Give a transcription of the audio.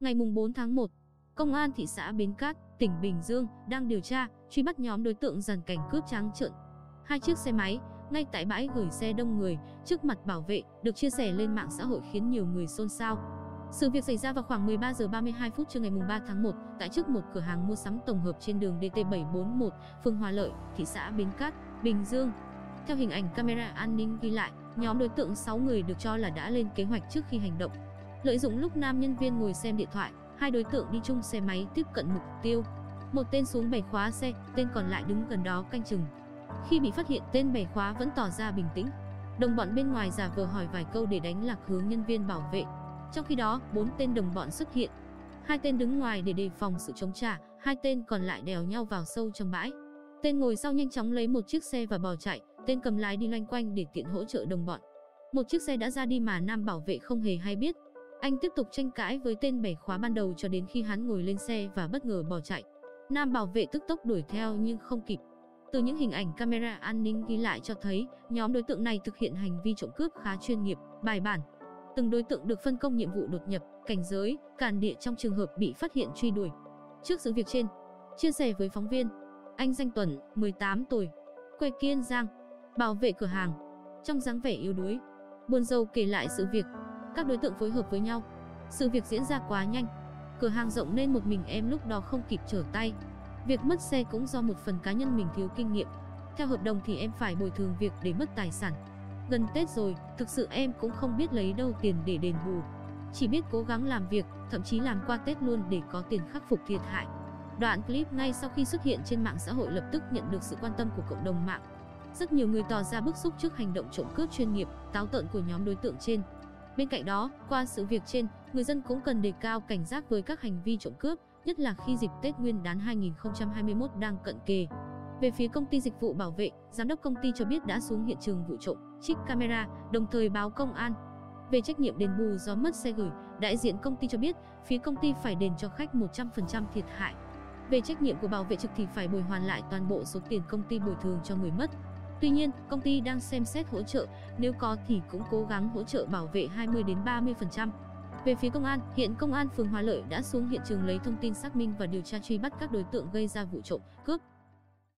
Ngày 4 tháng 1, Công an thị xã Bến Cát, tỉnh Bình Dương đang điều tra, truy bắt nhóm đối tượng dàn cảnh cướp trắng trợn. Hai chiếc xe máy, ngay tại bãi gửi xe đông người, trước mặt bảo vệ, được chia sẻ lên mạng xã hội khiến nhiều người xôn xao. Sự việc xảy ra vào khoảng 13 giờ 32 phút trưa ngày 3 tháng 1 tại trước một cửa hàng mua sắm tổng hợp trên đường DT741, phường Hòa Lợi, thị xã Bến Cát, Bình Dương. Theo hình ảnh camera an ninh ghi lại, nhóm đối tượng 6 người được cho là đã lên kế hoạch trước khi hành động. Lợi dụng lúc nam nhân viên ngồi xem điện thoại, hai đối tượng đi chung xe máy tiếp cận mục tiêu. Một tên xuống bẻ khóa xe, tên còn lại đứng gần đó canh chừng. Khi bị phát hiện, tên bẻ khóa vẫn tỏ ra bình tĩnh. Đồng bọn bên ngoài giả vờ hỏi vài câu để đánh lạc hướng nhân viên bảo vệ. Trong khi đó, bốn tên đồng bọn xuất hiện. Hai tên đứng ngoài để đề phòng sự chống trả, hai tên còn lại đèo nhau vào sâu trong bãi. Tên ngồi sau nhanh chóng lấy một chiếc xe và bỏ chạy, tên cầm lái đi loanh quanh để tiện hỗ trợ đồng bọn. Một chiếc xe đã ra đi mà nam bảo vệ không hề hay biết. Anh tiếp tục tranh cãi với tên bẻ khóa ban đầu cho đến khi hắn ngồi lên xe và bất ngờ bỏ chạy. Nam bảo vệ tức tốc đuổi theo nhưng không kịp. Từ những hình ảnh camera an ninh ghi lại cho thấy, nhóm đối tượng này thực hiện hành vi trộm cướp khá chuyên nghiệp, bài bản. Từng đối tượng được phân công nhiệm vụ đột nhập, cảnh giới, cản địa trong trường hợp bị phát hiện truy đuổi. Trước sự việc trên, chia sẻ với phóng viên, anh Danh Tuấn, 18 tuổi, quê Kiên Giang, bảo vệ cửa hàng, trong dáng vẻ yếu đuối, buồn rầu kể lại sự việc, các đối tượng phối hợp với nhau. Sự việc diễn ra quá nhanh, cửa hàng rộng nên một mình em lúc đó không kịp trở tay. Việc mất xe cũng do một phần cá nhân mình thiếu kinh nghiệm. Theo hợp đồng thì em phải bồi thường việc để mất tài sản. Gần Tết rồi, thực sự em cũng không biết lấy đâu tiền để đền bù. Chỉ biết cố gắng làm việc, thậm chí làm qua Tết luôn để có tiền khắc phục thiệt hại. Đoạn clip ngay sau khi xuất hiện trên mạng xã hội lập tức nhận được sự quan tâm của cộng đồng mạng. Rất nhiều người tỏ ra bức xúc trước hành động trộm cướp chuyên nghiệp, táo tợn của nhóm đối tượng trên. Bên cạnh đó, qua sự việc trên, người dân cũng cần đề cao cảnh giác với các hành vi trộm cướp, nhất là khi dịp Tết Nguyên đán 2021 đang cận kề. Về phía công ty dịch vụ bảo vệ, giám đốc công ty cho biết đã xuống hiện trường vụ trộm, trích camera, đồng thời báo công an. Về trách nhiệm đền bù do mất xe gửi, đại diện công ty cho biết phía công ty phải đền cho khách 100% thiệt hại. Về trách nhiệm của bảo vệ trực thì phải bồi hoàn lại toàn bộ số tiền công ty bồi thường cho người mất. Tuy nhiên, công ty đang xem xét hỗ trợ, nếu có thì cũng cố gắng hỗ trợ bảo vệ 20 đến 30%. Về phía công an, hiện công an phường Hòa Lợi đã xuống hiện trường lấy thông tin xác minh và điều tra truy bắt các đối tượng gây ra vụ trộm, cướp,